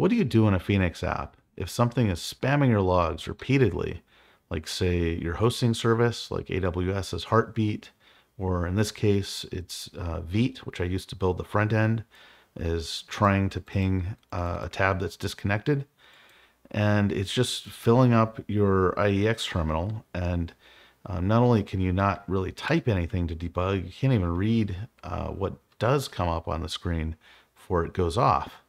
What do you do in a Phoenix app if something is spamming your logs repeatedly, like say your hosting service, like AWS's Heartbeat, or in this case, it's uh, Vite, which I used to build the front end, is trying to ping uh, a tab that's disconnected. And it's just filling up your IEX terminal. And um, not only can you not really type anything to debug, you can't even read uh, what does come up on the screen before it goes off.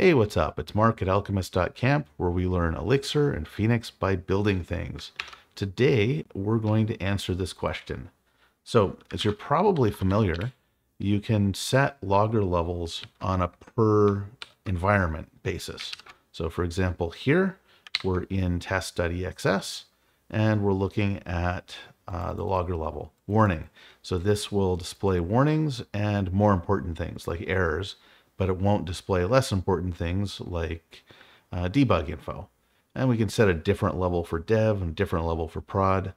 Hey, what's up? It's Mark at alchemist.camp where we learn Elixir and Phoenix by building things. Today, we're going to answer this question. So, as you're probably familiar, you can set logger levels on a per environment basis. So, for example, here we're in test.exs and we're looking at uh, the logger level warning. So, this will display warnings and more important things like errors but it won't display less important things like uh, debug info. And we can set a different level for dev and different level for prod.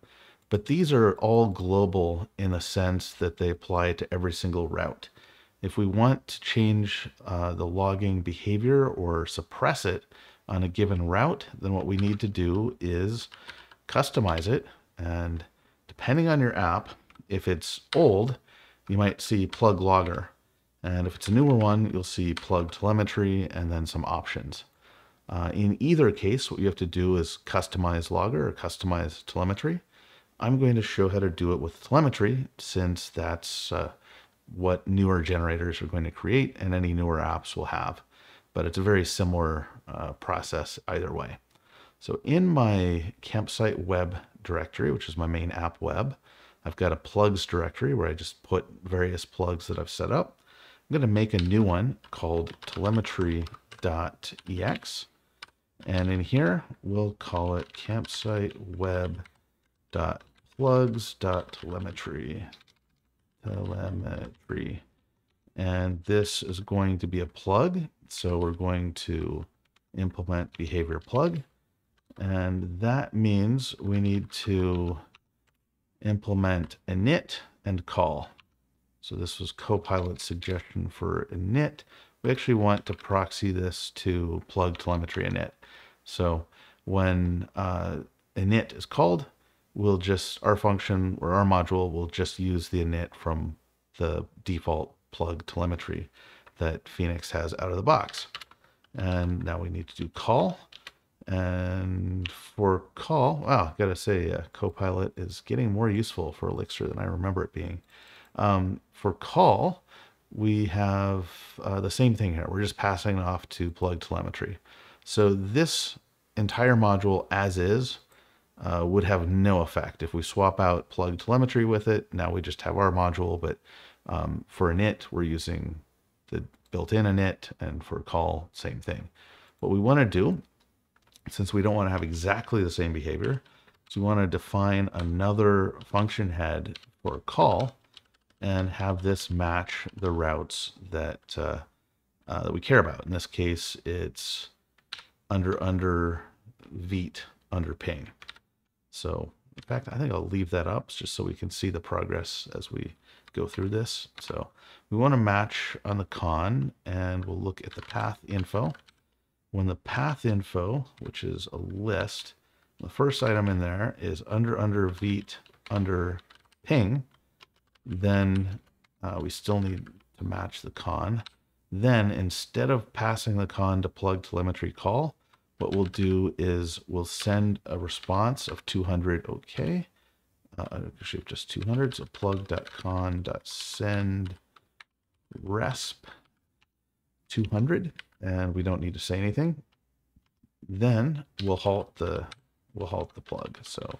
But these are all global in the sense that they apply to every single route. If we want to change uh, the logging behavior or suppress it on a given route, then what we need to do is customize it. And depending on your app, if it's old, you might see plug logger and if it's a newer one, you'll see plug telemetry and then some options. Uh, in either case, what you have to do is customize logger or customize telemetry. I'm going to show how to do it with telemetry since that's uh, what newer generators are going to create and any newer apps will have. But it's a very similar uh, process either way. So in my campsite web directory, which is my main app web, I've got a plugs directory where I just put various plugs that I've set up. I'm going to make a new one called telemetry.ex. And in here, we'll call it campsite web.plugs.telemetry. Telemetry. And this is going to be a plug. So we're going to implement behavior plug. And that means we need to implement init and call. So this was Copilot's suggestion for init. We actually want to proxy this to plug telemetry init. So when uh, init is called, we'll just, our function or our module will just use the init from the default plug telemetry that Phoenix has out of the box. And now we need to do call. And for call, wow, gotta say, uh, Copilot is getting more useful for Elixir than I remember it being. Um, for call, we have uh, the same thing here. We're just passing it off to plug telemetry. So this entire module as is uh, would have no effect. If we swap out plug telemetry with it, now we just have our module, but um, for init, we're using the built-in init, and for call, same thing. What we want to do, since we don't want to have exactly the same behavior, is we want to define another function head for call, and have this match the routes that uh, uh, that we care about. In this case, it's under under Vite under ping. So in fact, I think I'll leave that up just so we can see the progress as we go through this. So we want to match on the conn and we'll look at the path info. When the path info, which is a list, the first item in there is under under Vite under ping, then uh, we still need to match the conn. Then instead of passing the conn to plug telemetry call, what we'll do is we'll send a response of 200 OK. Uh, actually, just 200. So plug.conn.send resp 200, and we don't need to say anything. Then we'll halt the we'll halt the plug. So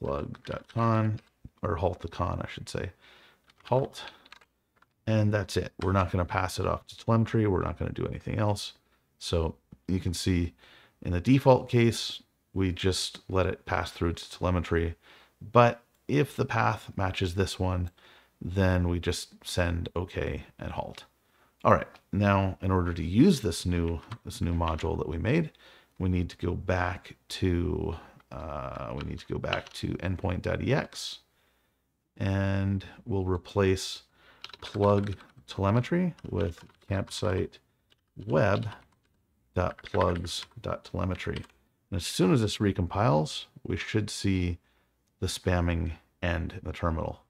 plug.conn or halt the conn, I should say halt, and that's it. We're not going to pass it off to telemetry. We're not going to do anything else. So you can see in the default case, we just let it pass through to telemetry. But if the path matches this one, then we just send OK and halt. All right, now in order to use this new this new module that we made, we need to go back to uh, we need to go back to endpoint.ex and we'll replace plug telemetry with campsite web plugs.telemetry. And as soon as this recompiles, we should see the spamming end in the terminal.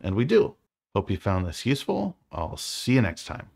And we do. Hope you found this useful. I'll see you next time.